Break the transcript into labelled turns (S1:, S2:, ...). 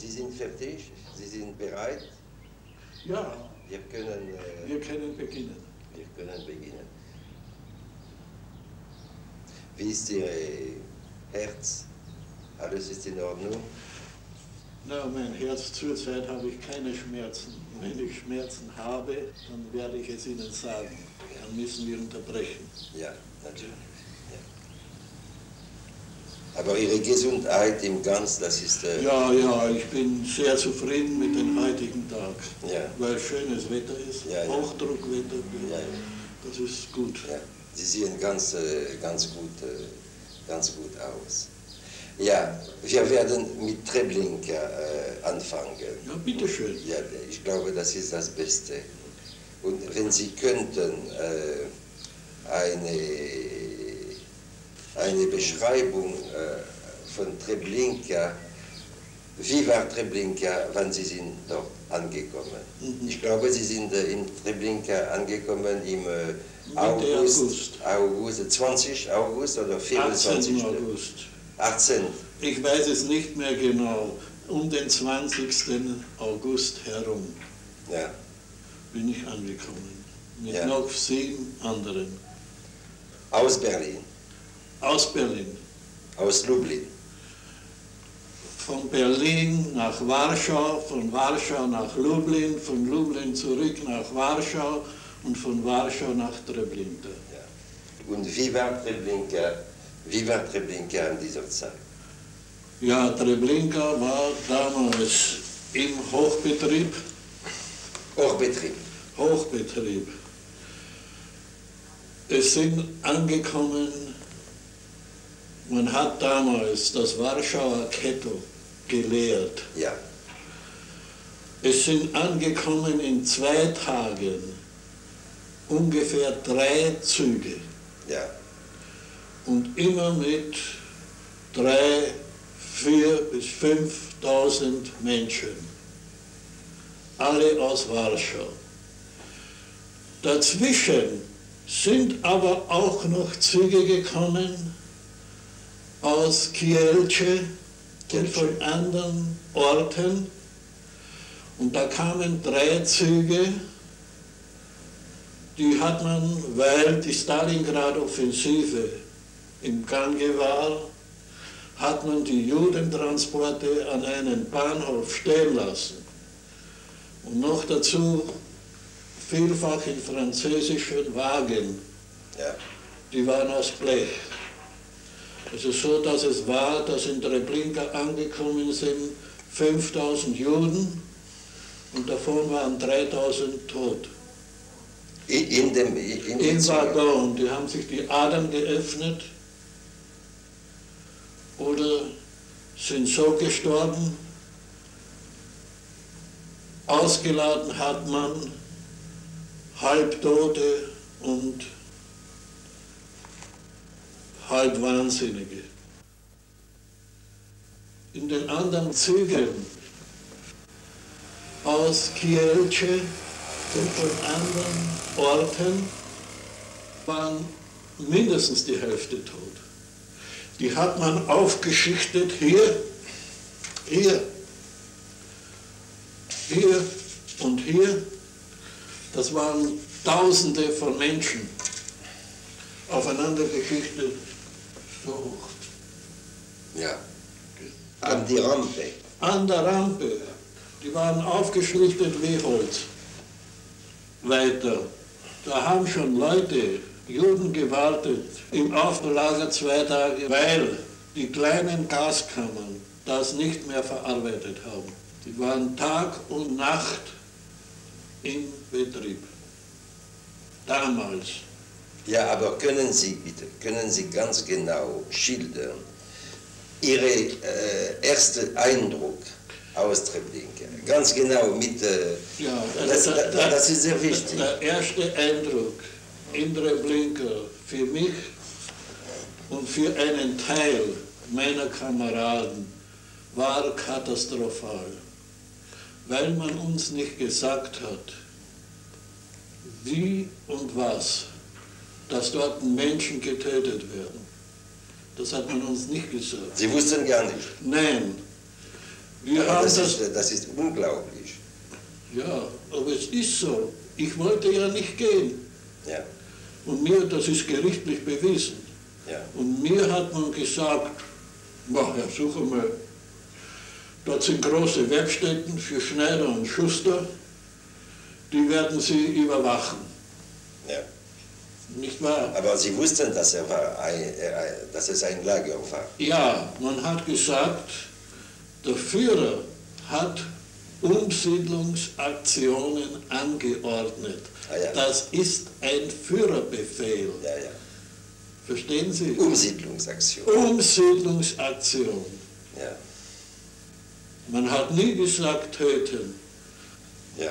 S1: Sie sind fertig? Sie sind bereit?
S2: Ja,
S1: Wir können, äh,
S2: wir können beginnen.
S1: wir können beginnen. Wie ist Ihr Herz? Alles ist in Ordnung?
S2: Na, mein Herz, zurzeit habe ich keine Schmerzen. Wenn ich Schmerzen habe, dann werde ich es Ihnen sagen. Dann müssen wir unterbrechen.
S1: Ja, natürlich. Aber Ihre Gesundheit im Ganzen, das ist. Äh,
S2: Ja, ja, ich bin sehr zufrieden mit dem heutigen Tag,
S1: Ja.
S2: weil schönes Wetter ist,
S1: Ja.
S2: Hochdruckwetter.
S1: Ja.
S2: Das ist gut.
S1: Sie sehen ganz, äh, ganz, gut, äh, ganz gut aus. Ja, wir werden mit Treblinka äh, anfangen.
S2: Ja, bitteschön.
S1: Ja, ich glaube, das ist das Beste. Und wenn Sie könnten äh, eine, eine Beschreibung äh, von Treblinka, wie war Treblinka, wann Sie sind dort angekommen?
S2: Mhm.
S1: Ich glaube, Sie sind äh, in Treblinka angekommen im äh, August,
S2: August.
S1: August, 20. August oder 24.
S2: 18. August.
S1: 18.
S2: Ich weiß es nicht mehr genau. Um den 20. August herum
S1: Ja,
S2: bin ich angekommen. Mit
S1: Ja.
S2: noch sieben anderen.
S1: aus Berlin,
S2: Aus Berlin.
S1: aus Lublin.
S2: Von Berlin nach Warschau, von Warschau nach Lublin, von Lublin zurück nach Warschau und von Warschau nach Treblinka.
S1: Ja. Und wie war Treblinka, wie war Treblinka an dieser Zeit?
S2: Ja, Treblinka war damals im Hochbetrieb.
S1: Hochbetrieb.
S2: Hochbetrieb. Es sind angekommen, man hat damals das Warschauer Ketto gelehrt.
S1: Ja,
S2: Es sind angekommen in zwei Tagen ungefähr drei Züge.
S1: Ja,
S2: und immer mit drei, vier bis 5.000 Menschen, alle aus Warschau. Dazwischen sind aber auch noch Züge gekommen aus Kielce und von anderen Orten. Und da kamen drei Züge, die hat man, weil die Stalingrad-Offensive im Gange war, hat man die Judentransporte an einen Bahnhof stehen lassen. Und noch dazu vielfach in französischen Wagen,
S1: ja,
S2: die waren aus Blech. Es ist so, dass es war, dass in Treblinka angekommen sind 5000 Juden und davon waren 3000 tot.
S1: in, dem, in, in
S2: Im
S1: dem
S2: Waggon, die haben sich die Adern geöffnet oder sind so gestorben. Ausgeladen hat man Halbtote und Halbwahnsinnige. In den anderen Zügen aus Kielce und von anderen Orten waren mindestens die Hälfte tot. Die hat man aufgeschichtet hier, hier, hier und hier. Das waren Tausende von Menschen aufeinander geschichtet, so hoch.
S1: Ja, an die Rampe.
S2: An der Rampe, die waren aufgeschlichtet wie Holz. Weiter, da haben schon Leute, Juden gewartet, im Auflager zwei Tage, weil die kleinen Gaskammern das nicht mehr verarbeitet haben. Die waren Tag und Nacht im Betrieb. Damals.
S1: Ja, aber können Sie bitte, können Sie ganz genau schildern, Ihre äh, erste Eindruck aus Treblinka? Ganz genau mit, äh,
S2: Ja,
S1: das, das, das ist sehr wichtig.
S2: Der erste Eindruck in Treblinka für mich und für einen Teil meiner Kameraden war katastrophal, weil man uns nicht gesagt hat, wie und was, dass dort Menschen getötet werden. Das hat man uns nicht gesagt.
S1: Sie wussten gar nicht.
S2: Nein, Wir
S1: Aber
S2: haben
S1: das,
S2: das,
S1: ist, das ist unglaublich.
S2: ja, aber es ist so. Ich wollte ja nicht gehen.
S1: Ja,
S2: Und mir, das ist gerichtlich bewiesen.
S1: ja,
S2: Und mir hat man gesagt, mach Herr Sucher mal, dort sind große Werkstätten für Schneider und Schuster, die werden Sie überwachen. Nicht wahr?
S1: Aber Sie wussten, dass, er war ein, dass es ein Lager war.
S2: Ja, man hat gesagt, der Führer hat Umsiedlungsaktionen angeordnet.
S1: Ah, ja.
S2: Das ist ein Führerbefehl.
S1: Ja, ja.
S2: Verstehen Sie?
S1: Umsiedlungsaktion.
S2: Umsiedlungsaktion. Man hat nie gesagt töten.
S1: ja.